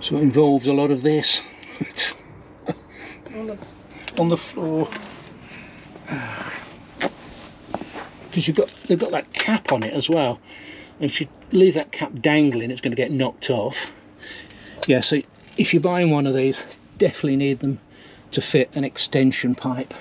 So it involves a lot of this On the on the floor. Because you've got they've got that cap on it as well. And if you leave that cap dangling, it's going to get knocked off. Yeah, so if you're buying one of these, definitely need them to fit an extension pipe.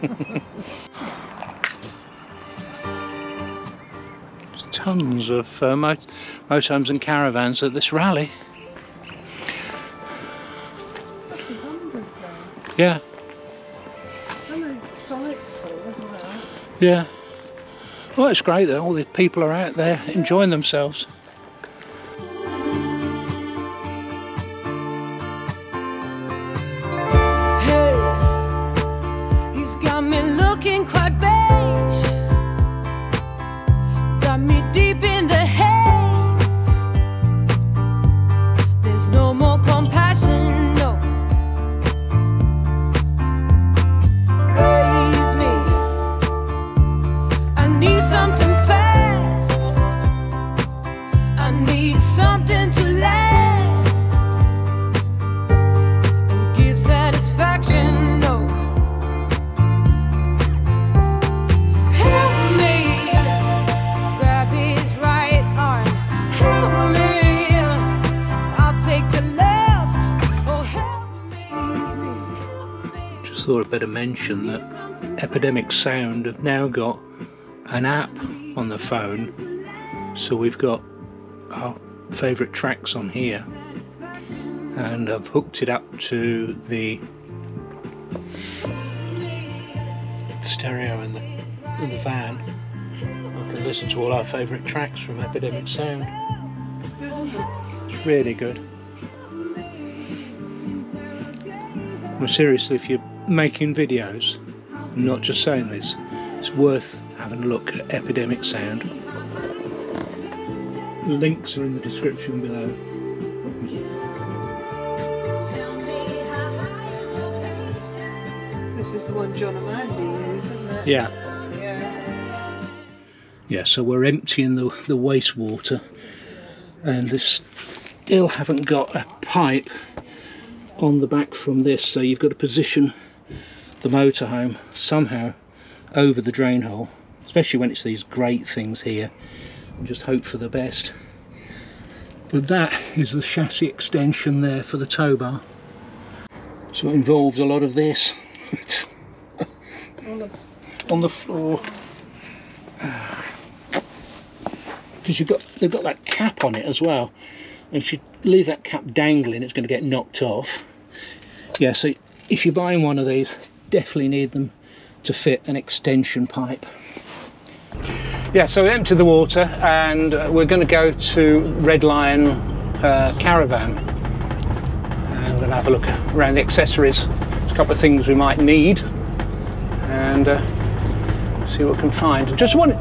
Tons of uh, mot- motorhomes and caravans at this rally. Yeah, yeah. Well, it's great that all the people are out there enjoying themselves. Quite beige. Thought I'd better mention that Epidemic Sound have now got an app on the phone. So we've got our favourite tracks on here. And I've hooked it up to the stereo in the in the van. I can listen to all our favourite tracks from Epidemic Sound. It's really good. Well, seriously, if you're making videos, I'm not just saying this, it's worth having a look at Epidemic Sound. Links are in the description below. This is the one John and Mandy use, isn't it? Yeah, Yeah. yeah. So we're emptying the the wastewater, and this still haven't got a pipe on the back from this. So you've got to position the motorhome somehow over the drain hole, especially when it's these great things here, and just hope for the best. But that is the chassis extension there for the tow bar. So it involves a lot of this On the on the floor. Because you've got they've got that cap on it as well. And if you leave that cap dangling, it's going to get knocked off. Yeah, so if you're buying one of these, definitely need them to fit an extension pipe. Yeah, so we emptied the water and we're going to go to Red Lion uh, Caravan and we're going to have a look around the accessories. There's a couple of things we might need and uh, see what we can find. Just wanted,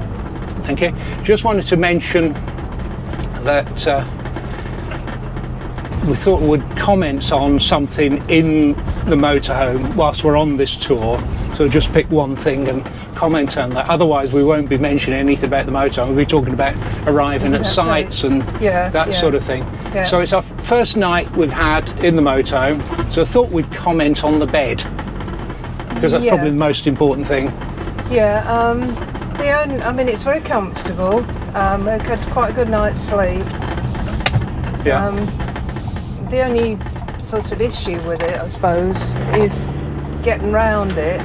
thank you. Just wanted to mention that uh, we thought we'd comment on something in the motorhome whilst we're on this tour. So just pick one thing and comment on that. Otherwise, we won't be mentioning anything about the motorhome. We'll be talking about arriving at sites it. and Yeah, that yeah. sort of thing. Yeah. So it's our first night we've had in the motorhome. So I thought we'd comment on the bed because that's probably the most important thing. Yeah, um, the only, I mean, it's very comfortable. Um, I had quite a good night's sleep. Yeah. Um, the only sort of issue with it, I suppose, is getting round it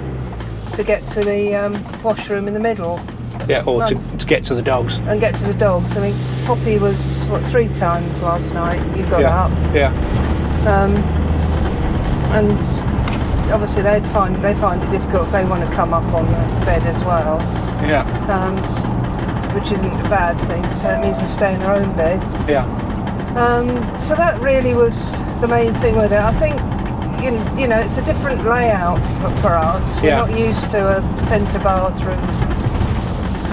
to get to the um, washroom in the middle yeah, or to, to get to the dogs. and get to the dogs. I mean, Poppy was what three times last night. You got yeah. up, Yeah. um, and obviously they'd find they find it difficult if they want to come up on the bed as well. Yeah. um, which isn't a bad thing because that means they stay in their own beds. Yeah. Um, so that really was the main thing with it. I think you know, you know it's a different layout for, for us. We're Yeah. not used to a centre bathroom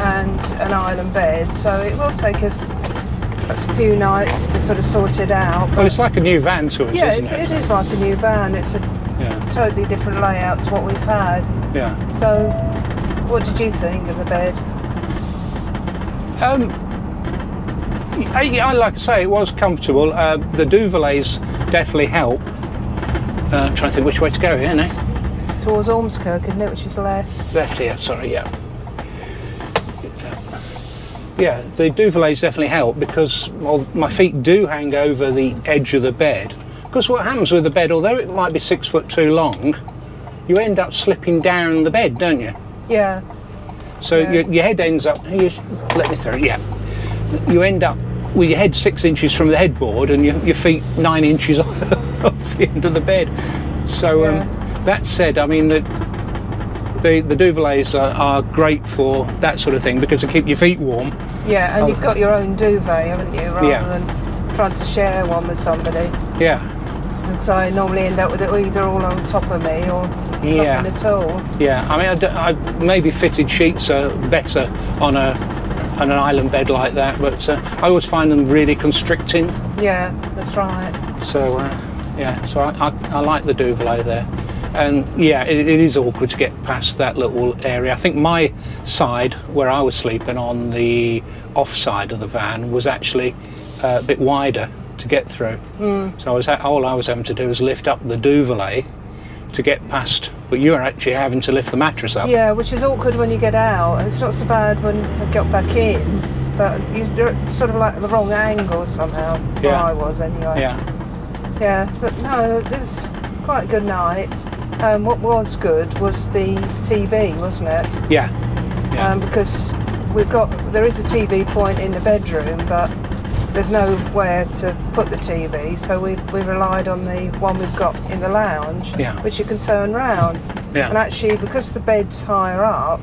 and an island bed, so it will take us perhaps a few nights to sort of sort it out. Well, it's like a new van to us, yeah, isn't it it? is like a new van. It's a Yeah, totally different layout to what we've had. yeah. So, what did you think of the bed? Um, I, I like I say, it was comfortable. Uh, the duvets definitely help. Uh, I'm trying to think which way to go here now. Towards Ormskirk, isn't it? Which is left. Left here, sorry, yeah. Yeah, the duvets definitely help because well, my feet do hang over the edge of the bed. Because what happens with the bed, although it might be six foot too long, you end up slipping down the bed, don't you? Yeah, So Yeah. your, your head ends up. You, let me through. Yeah, you end up with your head six inches from the headboard and your, your feet nine inches off the end of the bed. So Yeah. um, that said, I mean the the, the duvets are, are great for that sort of thing because they keep your feet warm. yeah, and Oh. you've got your own duvet, haven't you? Rather Yeah. than trying to share one with somebody. Yeah, so I normally end up with it either all on top of me or Yeah. nothing at all. yeah. I mean, I, I maybe fitted sheets are better on a on an island bed like that, but uh, I always find them really constricting. Yeah, that's right. So uh, yeah, so I, I, I like the duvet there, and yeah, it, it is awkward to get past that little area. I think my side where I was sleeping on the off side of the van was actually uh, a bit wider to get through. So I was all I was having to do was lift up the duvet to get past, but you're actually having to lift the mattress up. Yeah, which is awkward when you get out. It's not so bad when I got back in, but you- you're sort of like the wrong angle somehow. Where Yeah. I was anyway. Yeah, Yeah, but no, it was quite a good night. Um, what was good was the TV, wasn't it? yeah, yeah, Um, because we've got there is a TV point in the bedroom, but there's nowhere to put the TV, so we we relied on the one we've got in the lounge, Yeah. which you can turn round. Yeah. And actually, because the bed's higher up,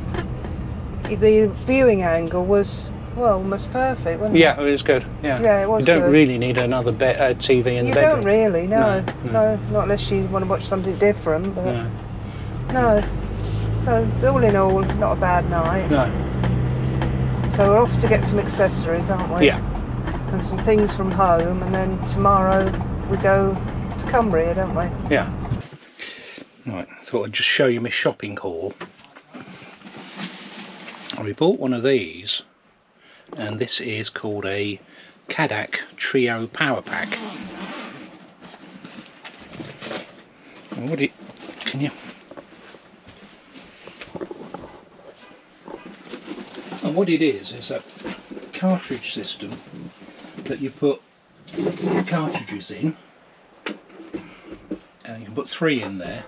the viewing angle was well almost perfect, wasn't it? yeah. It was good. Yeah, Yeah, it was You don't good. really need another be- uh, TV in it? the You don't really, no, No, no, not unless you want to watch something different. But No, no. So all in all, not a bad night. no. So we're off to get some accessories, aren't we? Yeah. And some things from home, and then tomorrow we go to Cumbria, don't we? Yeah. Right, I thought I'd just show you my shopping haul. I bought one of these, and this is called a Cadac Trio Power Pack. And what it can you? And what it is is a cartridge system that you put cartridges in. And you can put three in there.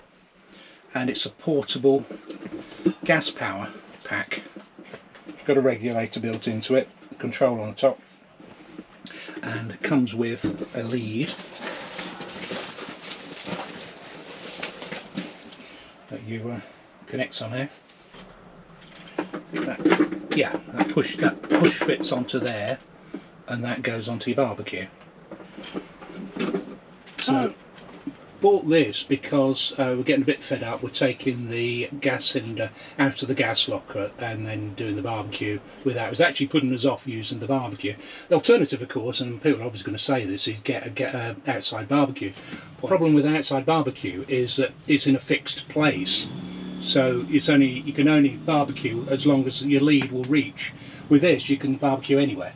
And it's a portable gas power pack. Got a regulator built into it control on the top. And it comes with a lead that you uh, connect somehow that, yeah that push that push fits onto there and that goes onto your barbecue so bought this because uh, we're getting a bit fed up. We're taking the gas cylinder out of the gas locker and then doing the barbecue without. It was actually putting us off using the barbecue. The alternative, of course, and people are obviously going to say this, is get a get a outside barbecue. The problem with outside barbecue is that it's in a fixed place. So it's only you can only barbecue as long as your lead will reach. With this, you can barbecue anywhere.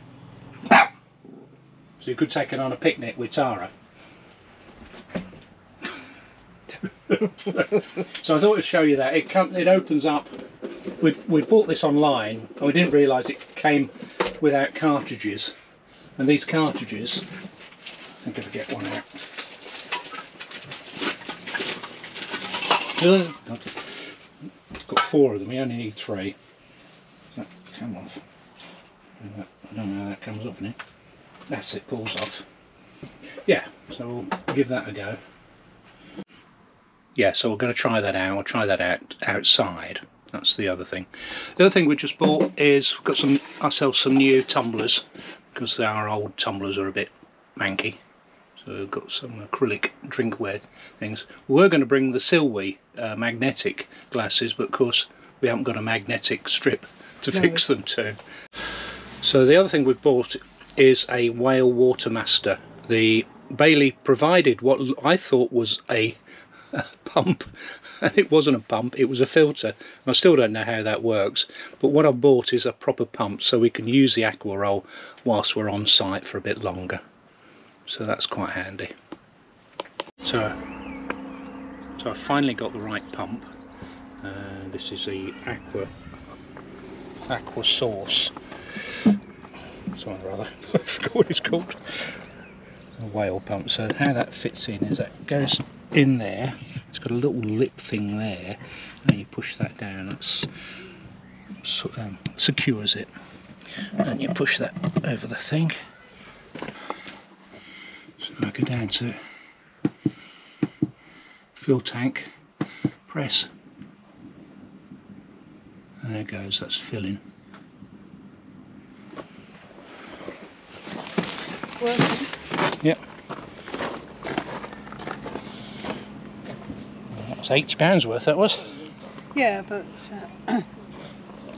So you could take it on a picnic with Tara. so I thought I'd show you that. It it opens up. We we bought this online and we didn't realise it came without cartridges. And these cartridges, I think if I get one out. I've got four of them. We only need three. Come off. I don't know how that comes off now. That's it. Pulls off. Yeah. So we'll give that a go yeah, so we're going to try that out. We'll try that out outside. That's the other thing. The other thing we just bought is we've got some ourselves some new tumblers because our old tumblers are a bit manky. So we've got some acrylic drinkware things. We are going to bring the Silwy uh, magnetic glasses, but of course we haven't got a magnetic strip to No. fix them to. So the other thing we've bought is a Whale Watermaster. The Bailey provided what I thought was a, a pump, and it wasn't a pump, it was a filter. And I still don't know how that works, but what I've bought is a proper pump so we can use the Aquaroll whilst we're on site for a bit longer. So that's quite handy. So, so I finally got the right pump. Uh, this is the aqua aqua source something or other I forgot what it's called. A whale pump. So how that fits in is that goes in there. It's got a little lip thing there and you push that down. That's um, secures it. And you push that over the thing. So I go down to fuel tank. Press. There it goes. That's filling Working. Yep. That was eighty pounds worth. That was. Yeah, but uh,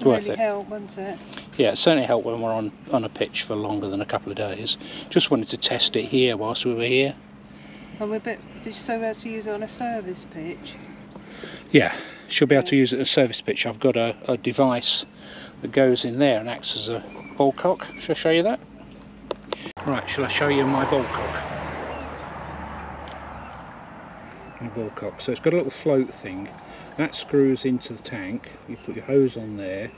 worth really it. helped, wouldn't it? Yeah, it certainly helped when we're on on a pitch for longer than a couple of days. Just wanted to test it here whilst we were here. And we're a bit. Did you say we had to use it on a service pitch? Yeah, she'll be able to use it as a service pitch. I've got a, a device that goes in there and acts as a ball cock. Shall I show you that? Right, shall I show you my ball cock? My ball cock. So it's got a little float thing. That screws into the tank. You put your hose on there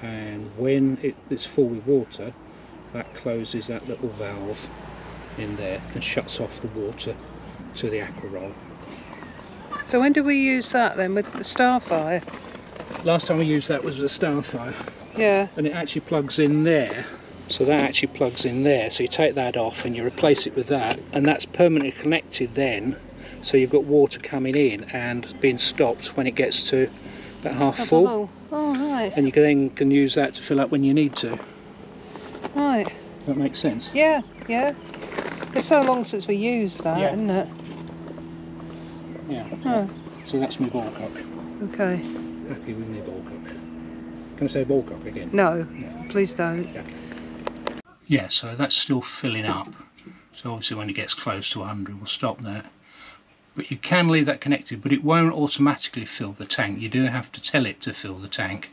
and when it, it's full with water that closes that little valve in there and shuts off the water to the Aquaroll. So when do we use that then with the Starfire? Last time we used that was with a Starfire Yeah. and it actually plugs in there. So that actually plugs in there. So you take that off and you replace it with that and that's permanently connected then. So you've got water coming in and being stopped when it gets to about half full. Oh, right. And you can then can use that to fill up when you need to. Right. That makes sense. Yeah, yeah. It's so long since we used that, Yeah. isn't it? Yeah. Oh, So that's my ball cock. okay. Happy with my ball cock. Can I say ball cock again? No, Yeah. please don't. Yeah, so that's still filling up. So obviously when it gets close to 100 we'll stop there. But you can leave that connected, but it won't automatically fill the tank. You do have to tell it to fill the tank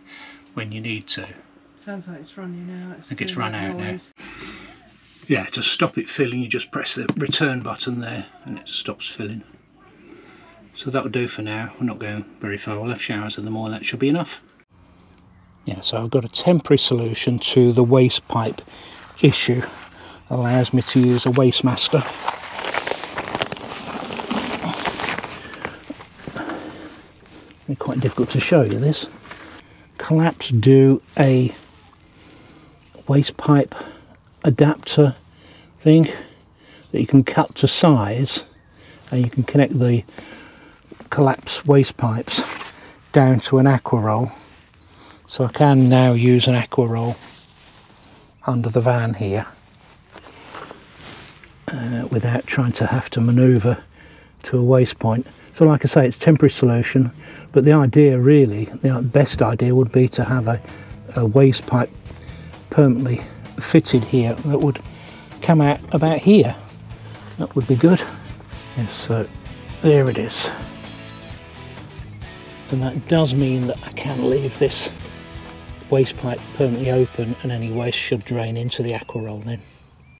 when you need to. Sounds like it's running out. It's think it's run that out now. Yeah, to stop it filling you just press the return button there and it stops filling. So that'll do for now. We're not going very far. We'll have showers in the morning. That should be enough. Yeah, so I've got a temporary solution to the waste pipe issue. Allows me to use a Wastemaster. It's quite difficult to show you this. Collapz do a waste pipe adapter thing that you can cut to size and you can connect the Collapz waste pipes down to an Aquaroll so I can now use an Aquaroll under the van here uh, without trying to have to maneuver to a waste point so like I say it's temporary solution but the idea really the best idea would be to have a, a waste pipe permanently fitted here that would come out about here. That would be good. Yes, so there it is. And that does mean that I can leave this waste pipe permanently open and any waste should drain into the Aquaroll then.